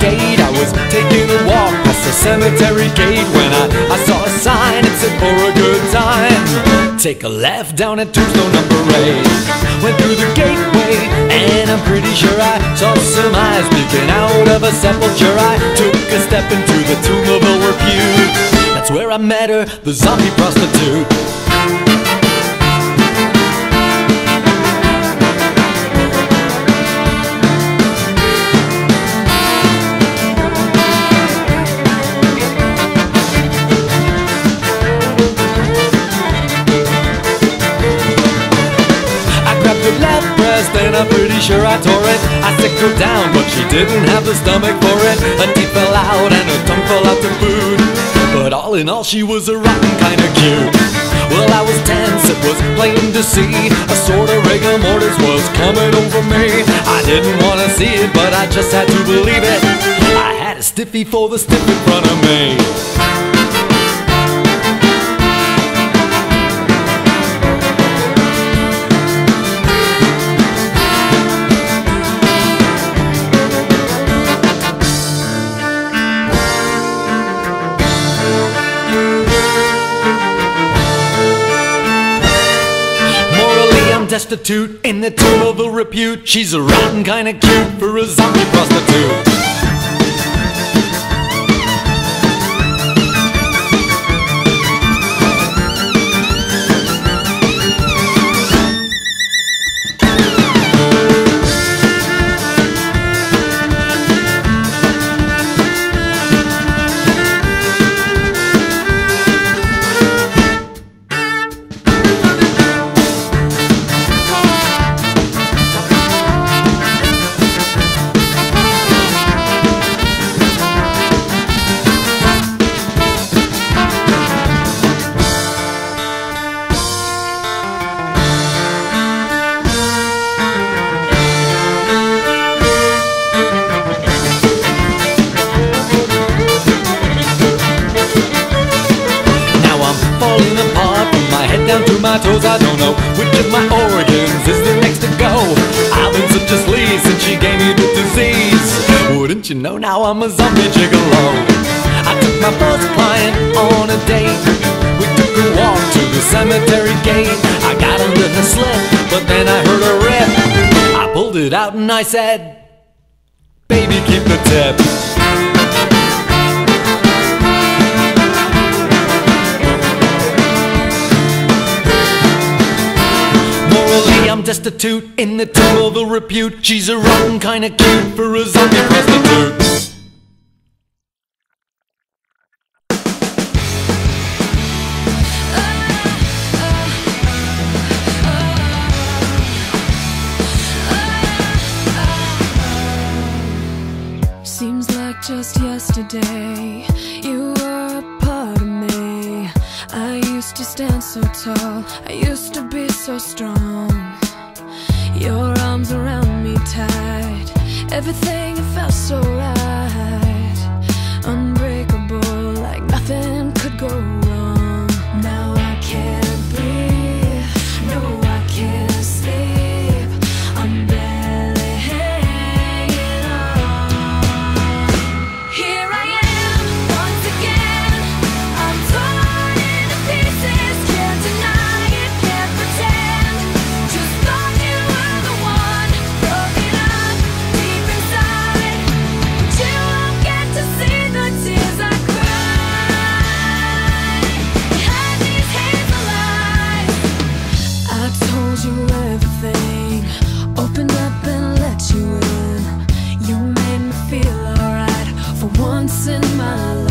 date. I was taking a walk past the cemetery gate when I, I saw a sign that said for a good time. Take a left down at Tombstone number eight. Went through the gateway and I'm pretty sure I saw some eyes peeking out of a sepulchre. I took a step into the tomb of ill repute. That's where I met her, the zombie prostitute. Grabbed her left breast and I'm pretty sure I tore it. I sicked her down, but she didn't have the stomach for it. Her teeth fell out and her tongue fell out to food. But all in all, she was a rotten kind of cute. Well, I was tense, it was plain to see. A sort of rigor mortis was coming over me. I didn't want to see it, but I just had to believe it. I had a stiffy for the stiff in front of me. Destitute in the tomb of ill repute. She's a rotten kind of cute for a zombie prostitute. My toes. I don't know which of my organs is the next to go. I've been such a sleaze since she gave me the disease. Wouldn't you know now I'm a zombie gigolo? I took my first client on a date. We took a walk to the cemetery gate. I got under her slip, but then I heard her rip. I pulled it out and I said, Baby, keep the tip. Destitute in the tomb of ill repute. She's a rotten kind of cute for a zombie prostitute. Seems like just yesterday you were a part of me. I used to stand so tall, I used to be so strong. Your arms around me tight, everything felt so right. you everything. Opened up and let you in. You made me feel alright. For once in my life